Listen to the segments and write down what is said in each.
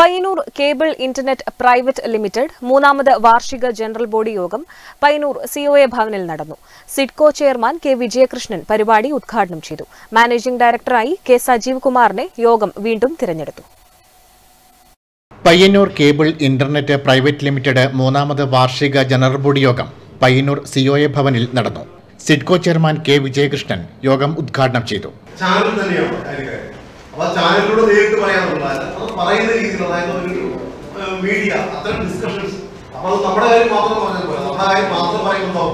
Payyanur cable internet private limited മൂന്നാമത് വാർഷിക general body യോഗം പയ്യന്നൂർ സിഒഎ ഭവനിൽ നടന്നു. സിഡ്കോ ചെയർമാൻ കെ വിജയകൃഷ്ണൻ പരിപാടി ഉദ്ഘാടനം ചെയ്തു. മാനേജിംഗ് ഡയറക്ടറായി കെ സജീവ് കുമാറിനെ യോഗം വീണ്ടും തിരഞ്ഞെടുത്തു. Payyanur cable internet private limited മൂന്നാമത് വാർഷിക ജനറൽ ബോഡി യോഗം പയ്യന്നൂർ സിഒഎ ഭവനിൽ നടന്നു. സിഡ്കോ ചെയർമാൻ കെ വിജയകൃഷ്ണൻ യോഗം ഉദ്ഘാടനം ചെയ്തു ചാനൽ തന്നെയാണ് അതിന് കാര്യം അപ്പൊ ചാനലിലൂടെ നേരിട്ട് പറയാനുള്ളതല്ല അത് പറയുന്ന രീതിയിൽ അതായത് ഒരു മീഡിയ അത്തരം ഡിസ്കഷൻസ് അപ്പൊ അത് നമ്മുടെ കാര്യം മാത്രം പറഞ്ഞാൽ പോലെ നമ്മുടെ കാര്യം മാത്രം പറയുമ്പോൾ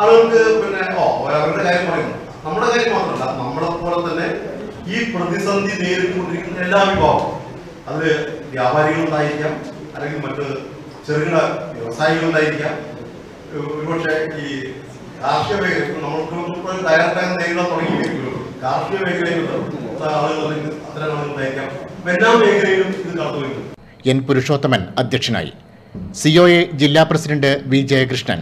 ആളുകൾക്ക് പിന്നെ ഓ അവരുടെ കാര്യം പറയുന്നു. നമ്മുടെ കാര്യം മാത്രമല്ല നമ്മളെ പോലെ തന്നെ ഈ പ്രതിസന്ധി നേരിട്ടുകൊണ്ടിരിക്കുന്ന എല്ലാ വിഭാഗവും. അത് വ്യാപാരികളുണ്ടായിരിക്കാം അല്ലെങ്കിൽ മറ്റ് ചെറുകിട വ്യവസായികളുണ്ടായിരിക്കാം. ഒരുപക്ഷെ ഈ കാർഷിക മേഖല നമ്മൾക്ക് ഡയറക്റ്റായി നേരിടാൻ തുടങ്ങിയിരിക്കുമല്ലോ കാർഷിക മേഖലയിലും ഇത് എൻ പുരുഷോത്തമൻ അധ്യക്ഷനായി. സി ഒ എ ജില്ലാ പ്രസിഡന്റ് വി ജയകൃഷ്ണൻ.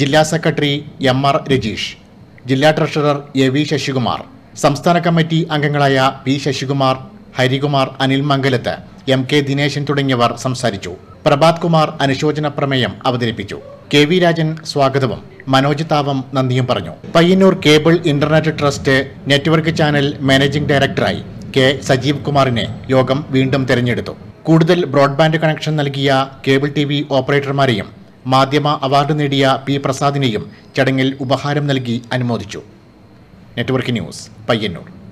ജില്ലാ സെക്രട്ടറി എം ആർ രജീഷ്. ജില്ലാ ട്രഷറർ എ വി ശശികുമാർ. സംസ്ഥാന കമ്മിറ്റി അംഗങ്ങളായ P Sasikumar Harikumar Anil Mangalath M K Dineshan തുടങ്ങിയവർ സംസാരിച്ചു. പ്രഭാത് കുമാർ അനുശോചന പ്രമേയം അവതരിപ്പിച്ചു. കെ വി രാജൻ സ്വാഗതവും മനോജ് താവം നന്ദിയും പറഞ്ഞു. Payyanur cable internet trust network channel managing ഡയറക്ടറായി കെ സജീവ് കുമാറിനെ യോഗം വീണ്ടും തെരഞ്ഞെടുത്തു. കൂടുതൽ ബ്രോഡ്ബാൻഡ് കണക്ഷൻ നൽകിയ കേബിൾ ടി വി ഓപ്പറേറ്റർമാരെയും മാധ്യമ അവാർഡ് നേടിയ പി പ്രസാദിനെയും ചടങ്ങിൽ ഉപഹാരം നൽകി അനുമോദിച്ചു. Network news Payyanur.